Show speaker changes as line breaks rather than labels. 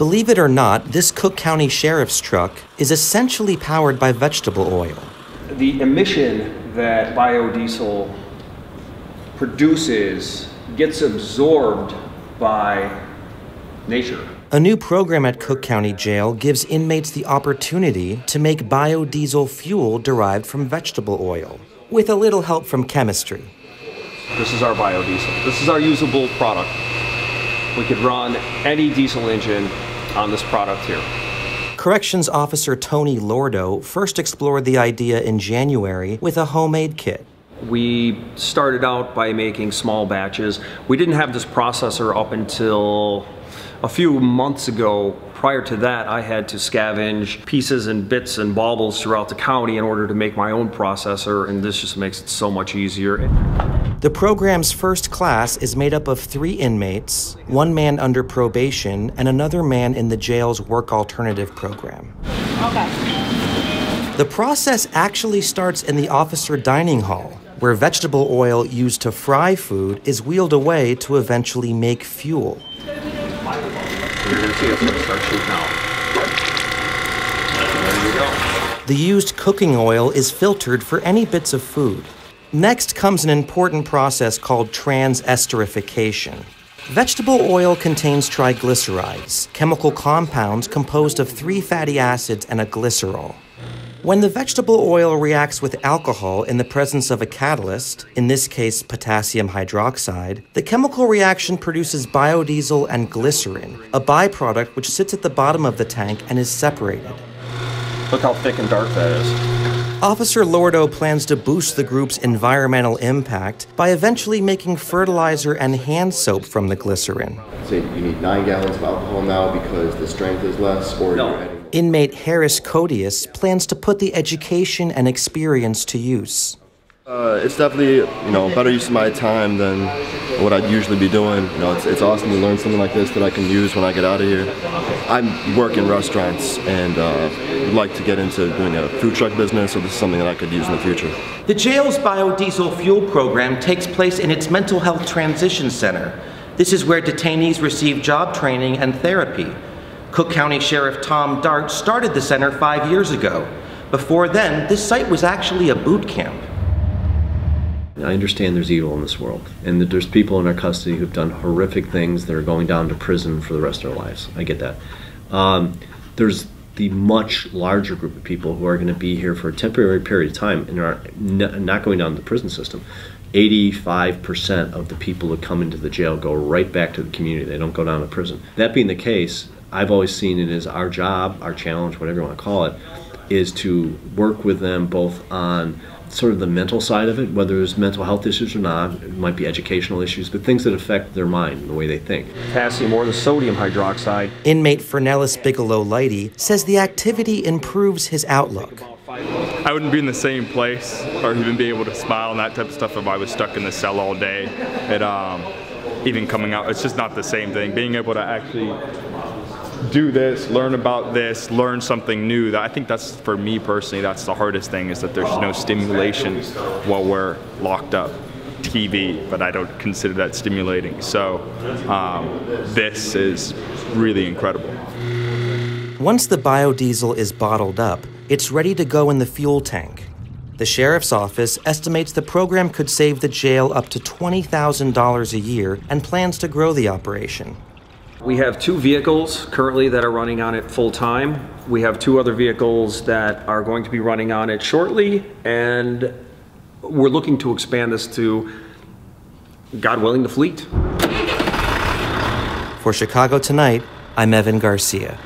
Believe it or not, this Cook County Sheriff's truck is essentially powered by vegetable oil.
The emission that biodiesel produces gets absorbed by nature.
A new program at Cook County Jail gives inmates the opportunity to make biodiesel fuel derived from vegetable oil, with a little help from chemistry.
This is our biodiesel. This is our usable product. We could run any diesel engine on this product here.
Corrections Officer Tony Lordo first explored the idea in January with a homemade kit.
We started out by making small batches. We didn't have this processor up until a few months ago. Prior to that, I had to scavenge pieces and bits and baubles throughout the county in order to make my own processor, and this just makes it so much easier.
The program's first class is made up of three inmates, one man under probation, and another man in the jail's work alternative program.
Okay.
The process actually starts in the officer dining hall, where vegetable oil used to fry food is wheeled away to eventually make fuel.
You're gonna see it's gonna start shooting out. There you go.
The used cooking oil is filtered for any bits of food. Next comes an important process called transesterification. Vegetable oil contains triglycerides, chemical compounds composed of three fatty acids and a glycerol. When the vegetable oil reacts with alcohol in the presence of a catalyst, in this case potassium hydroxide, the chemical reaction produces biodiesel and glycerin, a byproduct which sits at the bottom of the tank and is separated.
Look how thick and dark that is.
Officer Lordo plans to boost the group's environmental impact by eventually making fertilizer and hand soap from the glycerin.
Say you need nine gallons of alcohol now because the strength is less, or
No.
you're adding.
Inmate Harris Codius plans to put the education and experience to use.
Uh, it's definitely you know better use of my time than what I'd usually be doing. You know, it's, it's awesome to learn something like this that I can use when I get out of here. I work in restaurants and uh, would like to get into doing a food truck business, so this is something that I could use in the future.
The jail's biodiesel fuel program takes place in its mental health transition center. This is where detainees receive job training and therapy. Cook County Sheriff Tom Dart started the center five years ago. Before then, this site was actually a boot camp.
I understand there's evil in this world, and that there's people in our custody who've done horrific things that are going down to prison for the rest of their lives. I get that. Um, there's the much larger group of people who are going to be here for a temporary period of time and are not going down to the prison system. 85% of the people that come into the jail go right back to the community. They don't go down to prison. That being the case, I've always seen it as our job, our challenge, whatever you want to call it, is to work with them both on sort of the mental side of it, whether it's mental health issues or not. It might be educational issues, but things that affect their mind and the way they think.
Potassium or the sodium hydroxide.
Inmate Fernellis Bigelow Lighty says the activity improves his outlook.
I wouldn't be in the same place or even be able to smile and that type of stuff if I was stuck in the cell all day. It, um, even coming out, it's just not the same thing. Being able to actually do this, learn about this, learn something new. That I think that's for me personally, that's the hardest thing is that there's no stimulation while we're locked up. TV, but I don't consider that stimulating. So um, this is really incredible.
Once the biodiesel is bottled up, it's ready to go in the fuel tank. The sheriff's office estimates the program could save the jail up to $20,000 a year and plans to grow the operation.
We have two vehicles currently that are running on it full time. We have two other vehicles that are going to be running on it shortly, and we're looking to expand this to, God willing, the fleet.
For Chicago Tonight, I'm Evan Garcia.